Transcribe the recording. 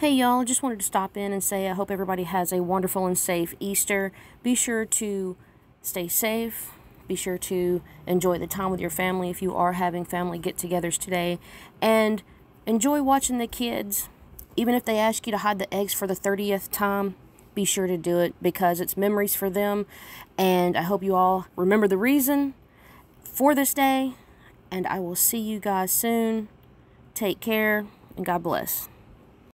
Hey y'all, just wanted to stop in and say I hope everybody has a wonderful and safe Easter. Be sure to stay safe. Be sure to enjoy the time with your family if you are having family get togethers today. And enjoy watching the kids. Even if they ask you to hide the eggs for the 30th time, be sure to do it because it's memories for them. And I hope you all remember the reason for this day. And I will see you guys soon. Take care and God bless.